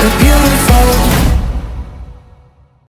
beautiful.